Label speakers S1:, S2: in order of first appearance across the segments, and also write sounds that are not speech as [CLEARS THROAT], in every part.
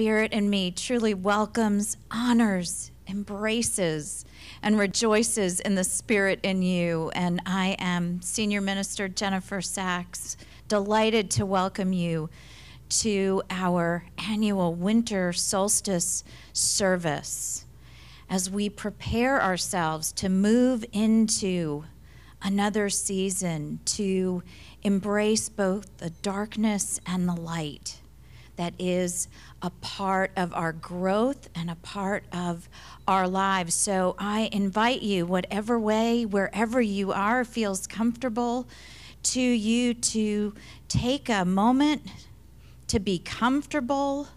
S1: Spirit in me truly welcomes, honors, embraces, and rejoices in the Spirit in you. And I am Senior Minister Jennifer Sacks, delighted to welcome you to our annual winter solstice service as we prepare ourselves to move into another season to embrace both the darkness and the light that is a part of our growth and a part of our lives. So I invite you, whatever way, wherever you are, feels comfortable to you to take a moment to be comfortable.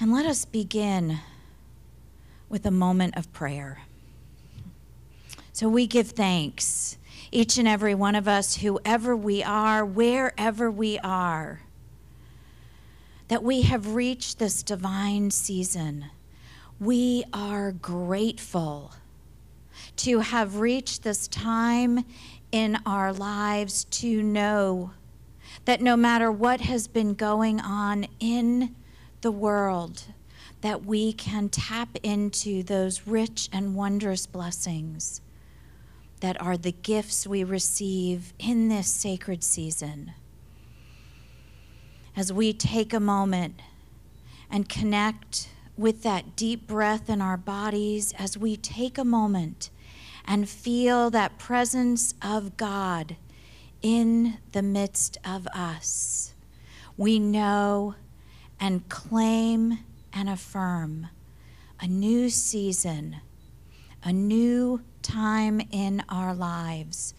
S1: And let us begin with a moment of prayer. So we give thanks, each and every one of us, whoever we are, wherever we are, that we have reached this divine season. We are grateful to have reached this time in our lives to know that no matter what has been going on in the world, that we can tap into those rich and wondrous blessings that are the gifts we receive in this sacred season. As we take a moment and connect with that deep breath in our bodies, as we take a moment and feel that presence of God in the midst of us. We know and claim and affirm a new season, a new time in our lives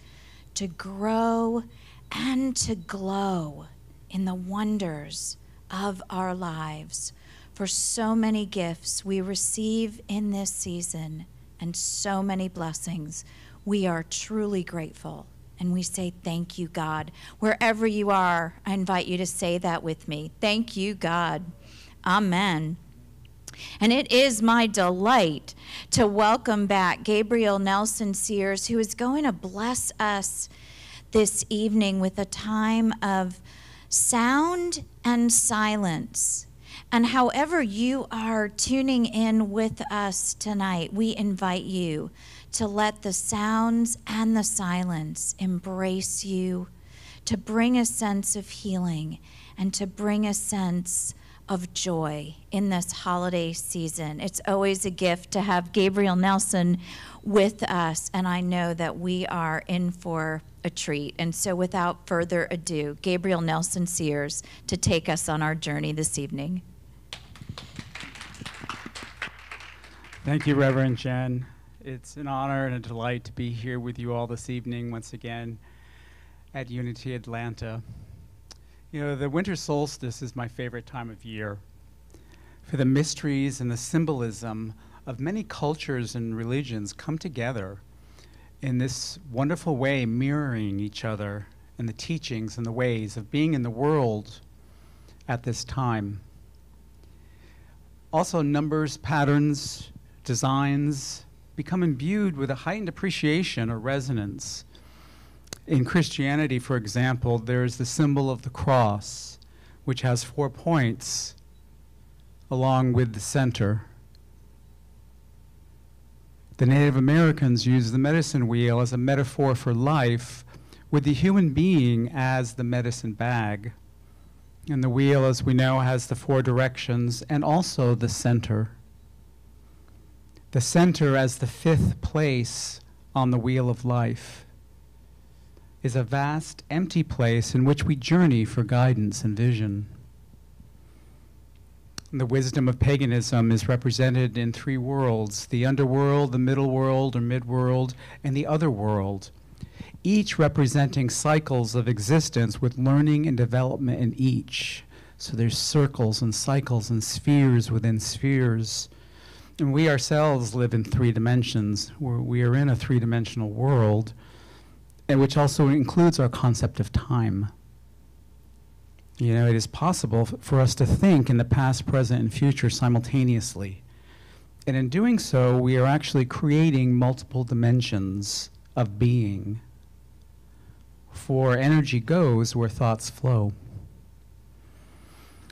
S1: to grow and to glow in the wonders of our lives. For so many gifts we receive in this season and so many blessings, we are truly grateful. And we say, Thank you, God. Wherever you are, I invite you to say that with me. Thank you, God. Amen. And it is my delight to welcome back Gabriel Nelson Sears, who is going to bless us this evening with a time of sound and silence. And however you are tuning in with us tonight, we invite you to let the sounds and the silence embrace you, to bring a sense of healing and to bring a sense of joy in this holiday season. It's always a gift to have Gabriel Nelson with us, and I know that we are in for a treat. And so, without further ado, Gabriel Nelson Sears to take us on our journey this evening.
S2: Thank you, Reverend Jen. It's an honor and a delight to be here with you all this evening once again at Unity Atlanta. You know, the winter solstice is my favorite time of year for the mysteries and the symbolism of many cultures and religions come together in this wonderful way, mirroring each other and the teachings and the ways of being in the world at this time. Also, numbers, patterns, designs, become imbued with a heightened appreciation or resonance. In Christianity, for example, there's the symbol of the cross, which has four points along with the center. The Native Americans use the medicine wheel as a metaphor for life, with the human being as the medicine bag. And the wheel, as we know, has the four directions and also the center the center as the fifth place on the wheel of life is a vast, empty place in which we journey for guidance and vision. The wisdom of paganism is represented in three worlds the underworld, the middle world or midworld, and the other world, each representing cycles of existence with learning and development in each. So there's circles and cycles and spheres within spheres. And we ourselves live in three dimensions. We're, we are in a three dimensional world, and which also includes our concept of time. You know, it is possible for us to think in the past, present, and future simultaneously. And in doing so, we are actually creating multiple dimensions of being. For energy goes where thoughts flow.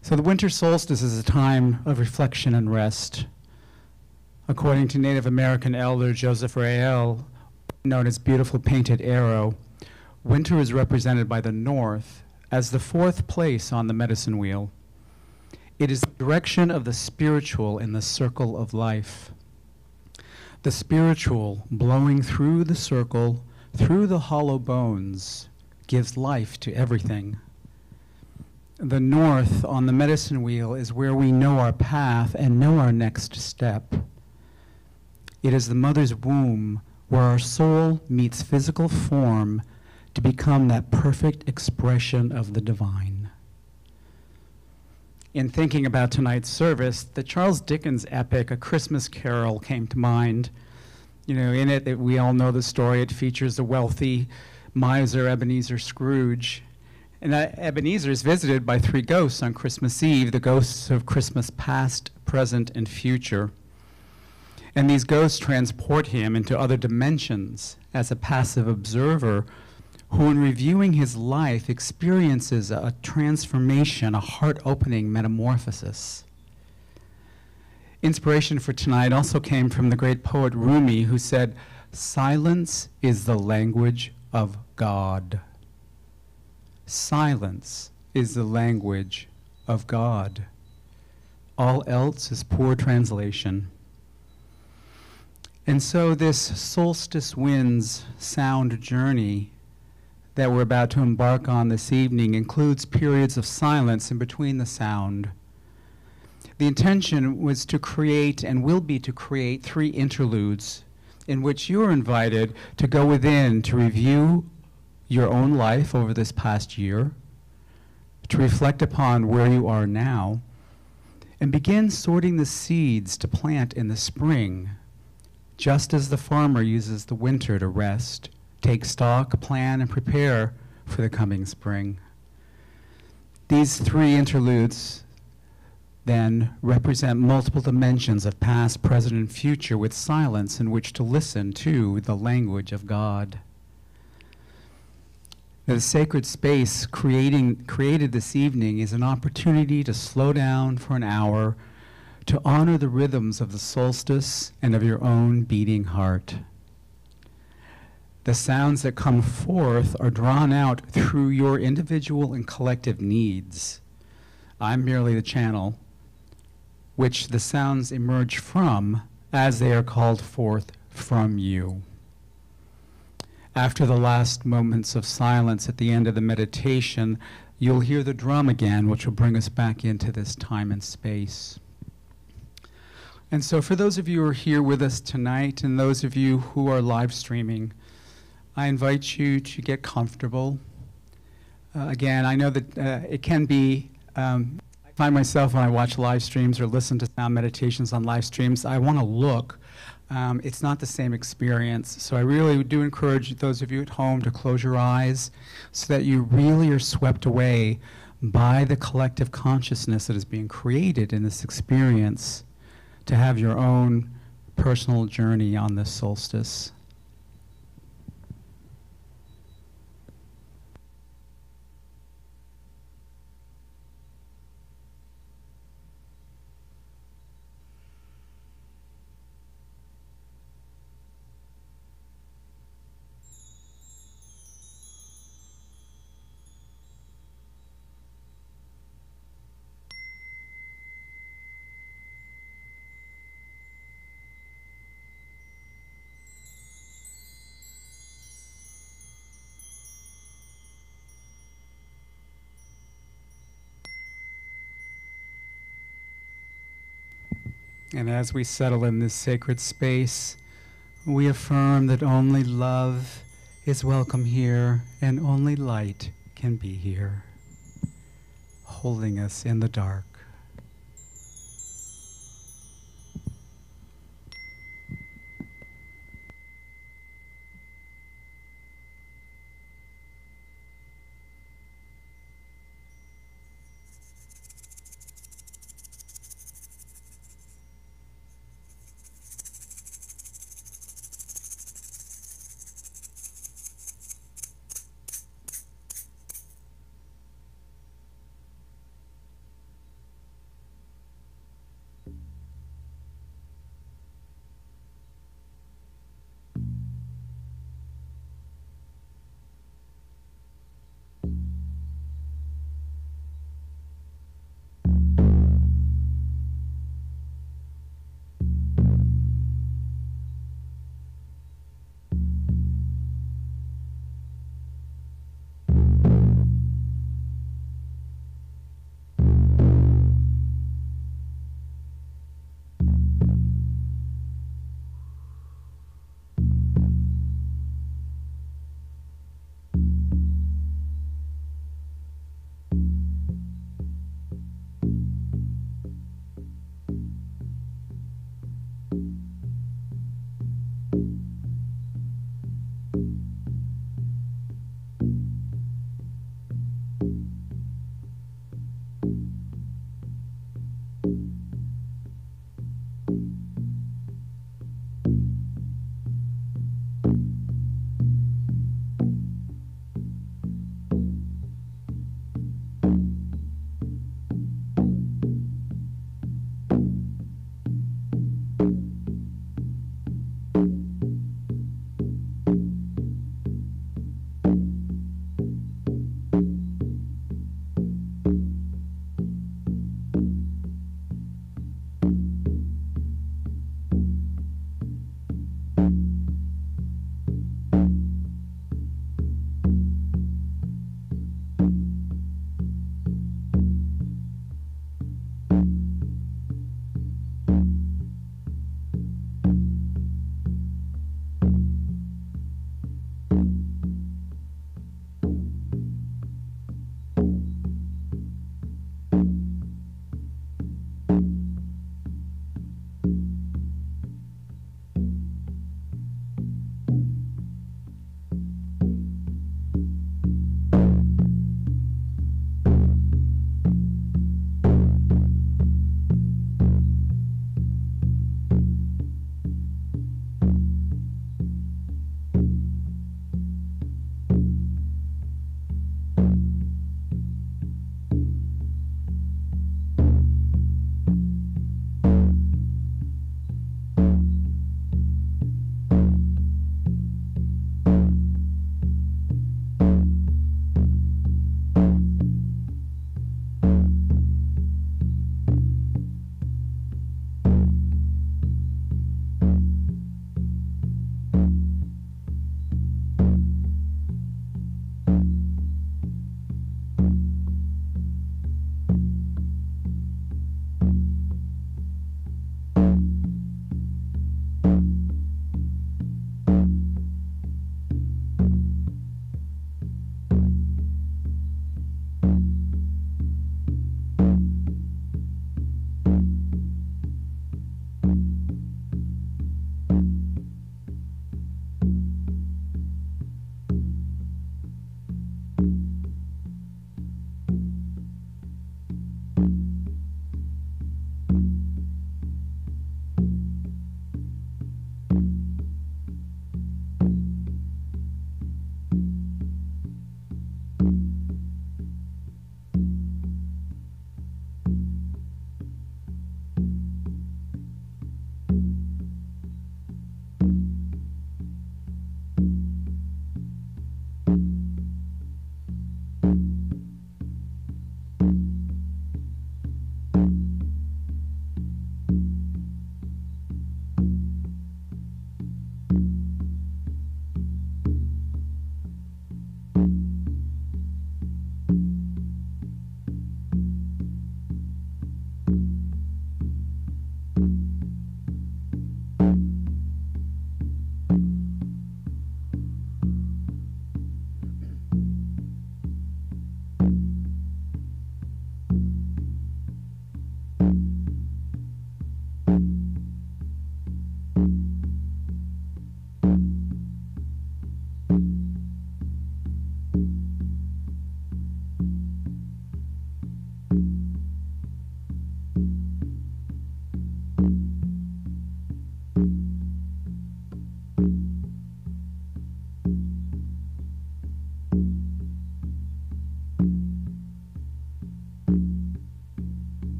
S2: So the winter solstice is a time of reflection and rest. According to Native American elder Joseph Rael, known as Beautiful Painted Arrow, winter is represented by the north as the fourth place on the medicine wheel. It is the direction of the spiritual in the circle of life. The spiritual blowing through the circle, through the hollow bones, gives life to everything. The north on the medicine wheel is where we know our path and know our next step. It is the mother's womb where our soul meets physical form to become that perfect expression of the divine. In thinking about tonight's service, the Charles Dickens epic, A Christmas Carol, came to mind. You know, in it, we all know the story. It features the wealthy miser Ebenezer Scrooge and Ebenezer is visited by three ghosts on Christmas Eve the ghosts of Christmas past, present, and future. And these ghosts transport him into other dimensions as a passive observer who, in reviewing his life, experiences a transformation, a heart opening metamorphosis. Inspiration for tonight also came from the great poet Rumi, who said, Silence is the language of God. Silence is the language of God. All else is poor translation. And so, this solstice winds sound journey that we're about to embark on this evening includes periods of silence in between the sound. The intention was to create and will be to create three interludes in which you are invited to go within to review your own life over this past year, to reflect upon where you are now, and begin sorting the seeds to plant in the spring, just as the farmer uses the winter to rest, take stock, plan, and prepare for the coming spring. These three interludes then represent multiple dimensions of past, present, and future with silence in which to listen to the language of God. The sacred space creating, created this evening is an opportunity to slow down for an hour to honor the rhythms of the solstice and of your own beating heart. The sounds that come forth are drawn out through your individual and collective needs. I'm merely the channel, which the sounds emerge from as they are called forth from you after the last moments of silence at the end of the meditation, you'll hear the drum again, which will bring us back into this time and space. And so, for those of you who are here with us tonight, and those of you who are live streaming, I invite you to get comfortable. Uh, again, I know that uh, it can be, um, I find myself when I watch live streams or listen to sound meditations on live streams, I want to look um, it's not the same experience. So I really do encourage those of you at home to close your eyes so that you really are swept away by the collective consciousness that is being created in this experience to have your own personal journey on this solstice. And as we settle in this sacred space, we affirm that only love is welcome here and only light can be here, holding us in the dark.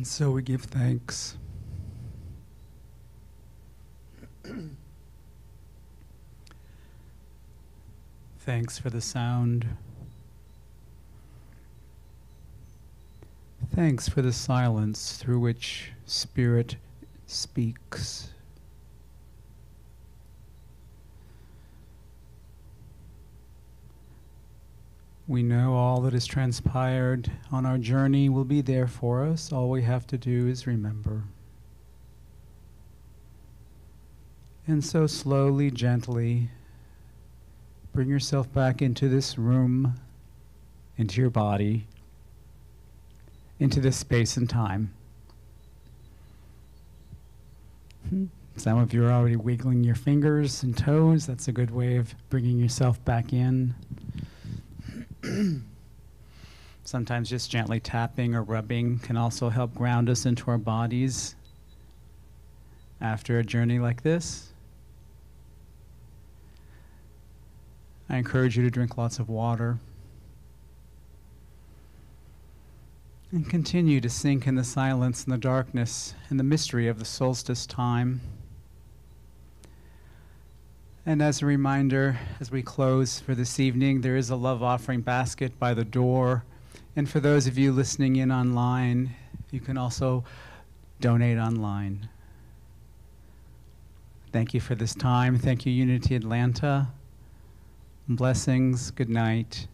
S2: And so we give thanks. [CLEARS THROAT] thanks for the sound. Thanks for the silence through which Spirit speaks. We know all that has transpired on our journey will be there for us. All we have to do is remember. And so, slowly, gently, bring yourself back into this room, into your body, into this space and time. Hmm. Some of you are already wiggling your fingers and toes. That's a good way of bringing yourself back in. [CLEARS THROAT] Sometimes just gently tapping or rubbing can also help ground us into our bodies after a journey like this. I encourage you to drink lots of water and continue to sink in the silence and the darkness and the mystery of the solstice time. And as a reminder, as we close for this evening, there is a love offering basket by the door. And for those of you listening in online, you can also donate online. Thank you for this time. Thank you, Unity Atlanta. Blessings, good night,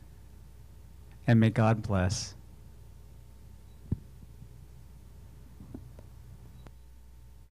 S2: and may God bless.